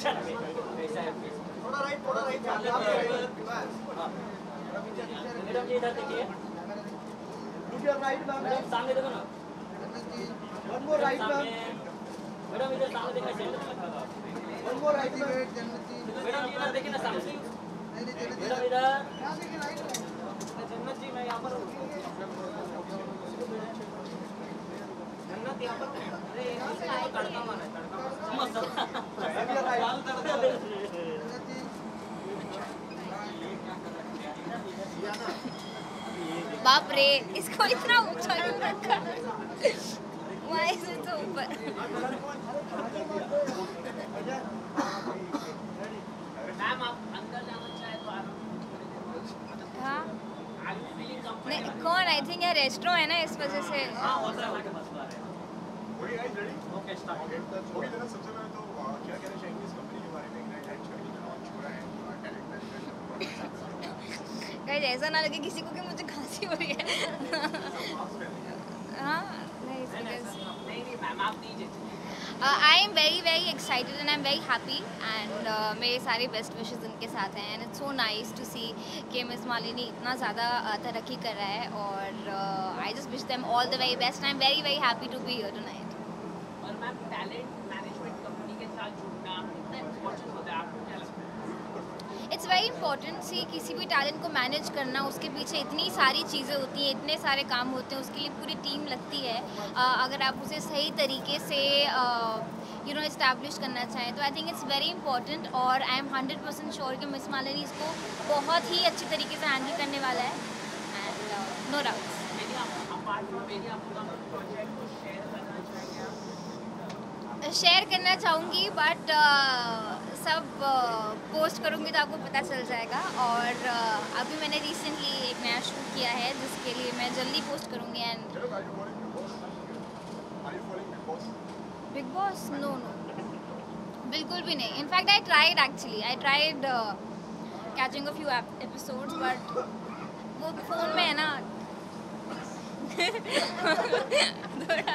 थोड़ा राइट थोड़ा right. Madam जी इधर देखिए right, ma'am. सामने देखो ना more right, सामने ma'am. मैडम इधर सामने देखना चाहिए One more right, ma'am. Madam इधर देखिए ना सामने मैडम इधर जन्नत जी मैं यहाँ पर बाप रे, इसको इतना ऊँचा क्यों रखा? ऊपर चाहे तो आराम हाँ। कौन? आई थिंक यार रेस्टोरेंट है ना, इस वजह से हाँ होता है हमारे पास बार है okay guys start okay okay जरा सबसे पहले तो क्या कहना चाहेंगे इस कंपनी के बारे में? इग्नाइट टाइम्स लॉन्च हुआ है टैलेंट मैनेजमेंट गाइस ऐसा ना लगे किसी को कि मुझे खांसी हो रही है। हाँ नहीं नहीं नहीं नहीं नहीं मैम आप Uh, I am very very excited and I'm very happy and uh, मेरे सारे बेस्ट विशेस उनके साथ हैं and it's so nice to see कि मिस मालिनी इतना ज़्यादा uh, तरक्की कर रहा है और I just wish wish them all the very best and I'm very very happy to be here tonight. और मैम टैलेंट मैनेजमेंट कंपनी के साथ जुड़ना कितना इम्पोर्टेंट होता है आपको क्या लगता है? इट्स वेरी इंपॉर्टेंट सी किसी भी टैलेंट को मैनेज करना उसके पीछे इतनी सारी चीज़ें होती हैं इतने सारे काम होते हैं उसके लिए पूरी टीम लगती है। अ, अगर आप उसे सही तरीके से यू नो इस्टेब्लिश करना चाहें तो I think it's very important और I am hundred percent sure कि मिस मालिनी इसको बहुत ही अच्छी तरीके से हैंडल करने वाला है। एंड नो डाउट्स मेरी आप अपार्ट फ्रॉम मेरी आपका प्रोजेक्ट को शेयर करना चाहेंगे आप शेयर करना चाहूँगी बट सब पोस्ट करूँगी तो आपको पता चल जाएगा। और uh, अभी मैंने रिसेंटली एक नया शूट किया है जिसके लिए मैं जल्दी पोस्ट करूँगी and Bigg Boss no no बिल्कुल भी नहीं। In fact I tried actually I tried catching a few episodes but वो फ़ोन में है ना। थोड़ा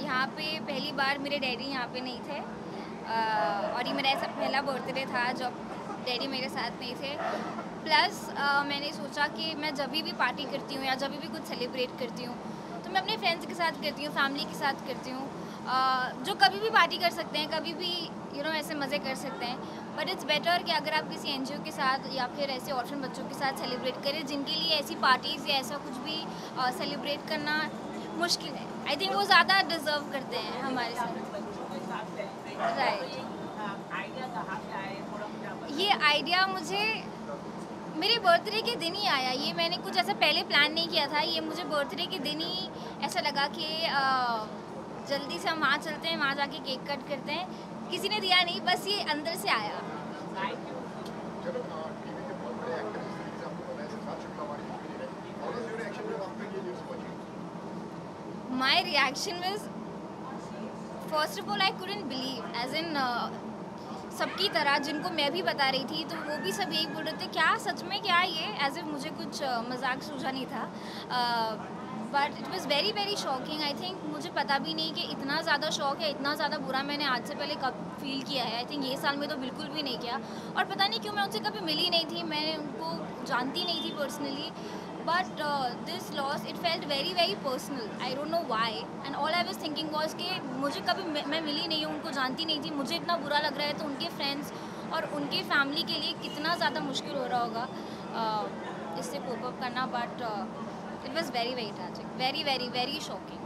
यहाँ पे पहली बार मेरे डैडी यहाँ पे नहीं थे। और ये मेरा ऐसा पहला बर्थडे था जब डैडी मेरे साथ नहीं थे। प्लस मैंने सोचा कि मैं जब भी पार्टी करती हूँ या जब भी कुछ सेलिब्रेट करती हूँ तो मैं अपने फ्रेंड्स के साथ करती हूँ फैमिली के साथ करती हूँ। जो कभी भी पार्टी कर सकते हैं, कभी भी यू नो ऐसे मज़े कर सकते हैं। बट इट्स बेटर कि अगर आप किसी एनजीओ के साथ या फिर ऐसे ऑर्फन बच्चों के साथ सेलिब्रेट करें, जिनके लिए ऐसी पार्टीज़ या ऐसा कुछ भी सेलिब्रेट करना मुश्किल है। आई थिंक वो ज़्यादा डिज़र्व करते हैं हमारे साथ। ये आइडिया मुझे, मेरे बर्थडे के दिन ही आया। ये मैंने कुछ ऐसा पहले प्लान नहीं किया था। ये मुझे बर्थडे के दिन ही ऐसा लगा कि जल्दी से हम वहाँ चलते हैं, वहाँ जाके केक कट करते हैं। किसी ने दिया नहीं, बस ये अंदर से आया थैंक यू चलो टीवी के बहुत बड़े एक्टर जिस तरीके से आपको पता है सिद्धार्थ शुक्ला हमारी टीवी है और उस रिएक्शन में वक्त तक ये न्यूज़ पहुँची my reaction was first of all I couldn't believe as in uh, सबकी तरह जिनको मैं भी बता रही थी तो वो भी सब यही बोल रहे थे क्या सच में क्या ये? एज इफ़ मुझे कुछ uh, मज़ाक सूझा नहीं था। But it was very very shocking I think मुझे पता भी नहीं कि इतना ज़्यादा शौक है इतना ज़्यादा बुरा मैंने आज से पहले कब फील किया है। आई थिंक ये साल में तो बिल्कुल भी नहीं किया। और पता नहीं क्यों मैं उनसे कभी मिली नहीं थी मैं उनको जानती नहीं थी personally but this loss it felt very very personal I don't know why and all I was thinking was कि मुझे कभी मैं, मिली नहीं हूँ उनको जानती नहीं थी। मुझे इतना बुरा लग रहा है तो उनके फ्रेंड्स और उनके फैमिली के लिए कितना ज़्यादा मुश्किल हो रहा होगा uh, इससे कोप अप करना। But it was very very tragic very very very shocking